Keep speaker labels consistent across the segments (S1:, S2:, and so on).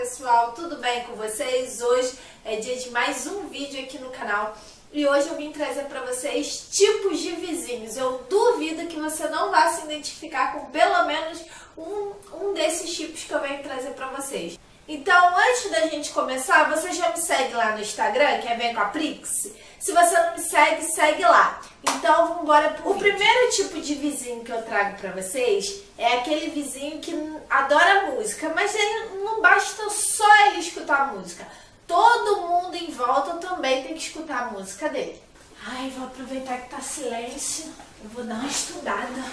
S1: pessoal, tudo bem com vocês? Hoje é dia de mais um vídeo aqui no canal e hoje eu vim trazer para vocês tipos de vizinhos. Eu duvido que você não vá se identificar com pelo menos um, um desses tipos que eu venho trazer para vocês. Então, antes da gente começar, você já me segue lá no Instagram, que é Vem com a Prix? Se você não me segue, segue lá. Então, vamos embora pro O vídeo. primeiro tipo de vizinho que eu trago pra vocês é aquele vizinho que adora música, mas ele não basta só ele escutar música. Todo mundo em volta também tem que escutar a música dele. Ai, vou aproveitar que tá silêncio. Eu vou dar uma estudada.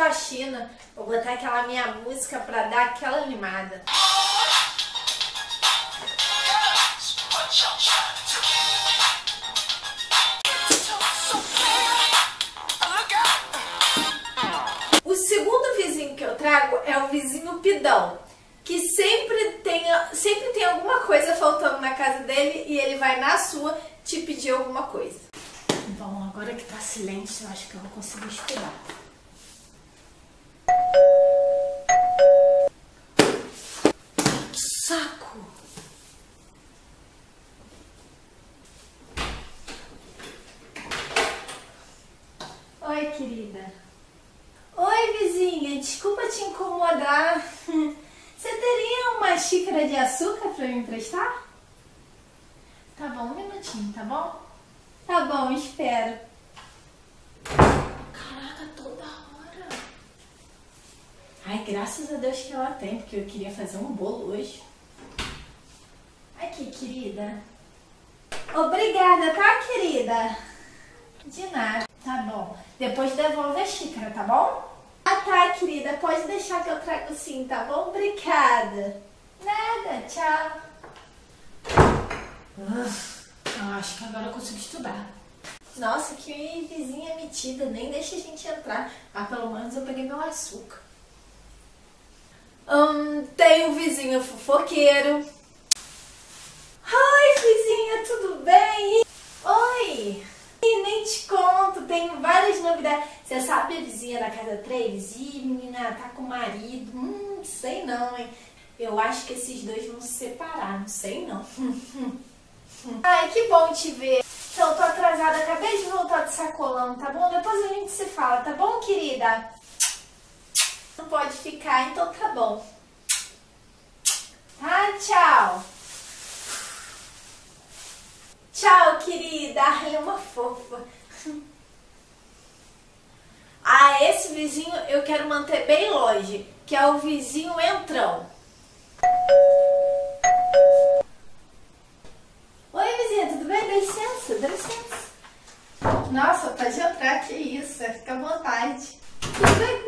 S1: Faxina. Vou botar aquela minha música pra dar aquela animada. O segundo vizinho que eu trago é o vizinho pidão, que sempre tem, sempre tem alguma coisa faltando na casa dele e ele vai na sua te pedir alguma coisa. Bom, agora que tá silêncio, eu acho que eu vou conseguir estudar. Saco! Oi, querida. Oi, vizinha. Desculpa te incomodar. Você teria uma xícara de açúcar para me emprestar? Tá bom, um minutinho, tá bom? Tá bom, espero. Ai, graças a Deus que ela tem, porque eu queria fazer um bolo hoje. Aqui, querida. Obrigada, tá, querida? De nada. Tá bom. Depois devolve a xícara, tá bom? Ah, tá, querida. Pode deixar que eu trago sim, tá bom? Obrigada. Nada, tchau. Ah, acho que agora eu consigo estudar. Nossa, que vizinha metida. Nem deixa a gente entrar. Ah, pelo menos eu peguei meu açúcar. Hum, tem o vizinho fofoqueiro Oi, vizinha, tudo bem? Oi! E nem te conto, tenho várias novidades. Você sabe a vizinha da casa 3? Ih, menina, tá com o marido. Hum, sei não, hein? Eu acho que esses dois vão se separar, não sei não. Ai, que bom te ver. Então, tô atrasada, acabei de voltar do sacolão, tá bom? Depois a gente se fala, tá bom, querida? Não pode ficar, então tá bom. Ah, tchau. Tchau, querida. Ai, é uma fofa. Ah, esse vizinho eu quero manter bem longe, que é o vizinho entrão. Oi, vizinha, tudo bem? Dá licença, dá licença. Nossa, pode entrar, que isso, fica à vontade. Tudo bem?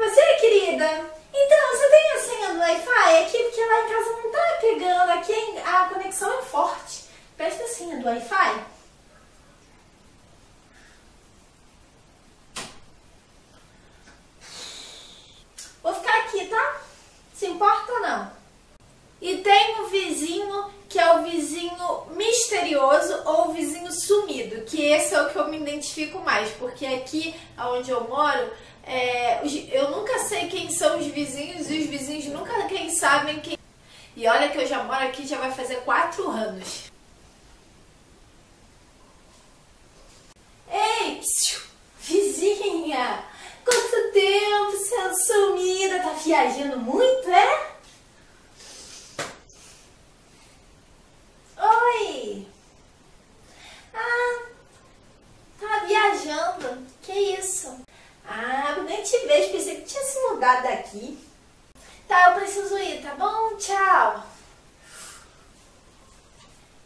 S1: Então, você tem a senha do Wi-Fi? Aqui, porque lá em casa não tá pegando, aqui a conexão é forte. Presta assim, é do Wi-Fi? Vou ficar aqui, tá? Se importa não? E tem o vizinho que é o vizinho misterioso ou vizinho sumido, que esse é o que eu me identifico mais, porque aqui onde eu moro, é, eu nunca sei quem são os vizinhos e os vizinhos nunca quem sabem quem. E olha que eu já moro aqui já vai fazer quatro anos. Ei, psiu, vizinha! Quanto tempo, você sumida, tá viajando muito, é? Oi! Ah, tá que isso? Ah, nem te vejo, pensei que tinha se mudado daqui. Tá, eu preciso ir, tá bom? Tchau!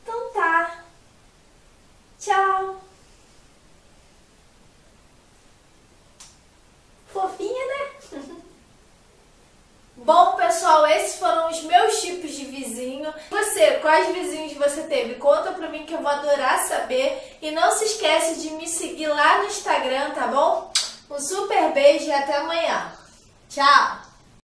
S1: Então tá. Tchau! Fofinha, né? Bom, pessoal, esses foram os meus tipos de vizinho. Você, quais vizinhos você teve? Conta pra mim que eu vou adorar saber. E não se esquece de me seguir lá no Instagram, tá bom? Um super beijo e até amanhã. Tchau!